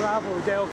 Bravo Dale.